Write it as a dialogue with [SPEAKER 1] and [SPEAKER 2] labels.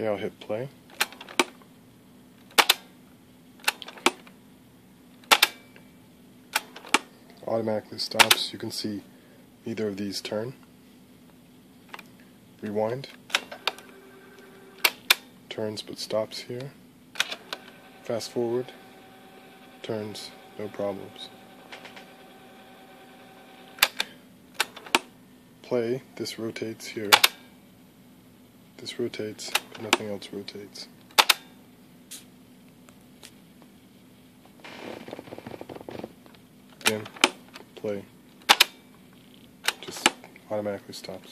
[SPEAKER 1] Okay, I'll hit play. Automatically stops. You can see either of these turn. Rewind. Turns but stops here. Fast forward. Turns, no problems. Play, this rotates here. This rotates, but nothing else rotates. Again, play. Just automatically stops.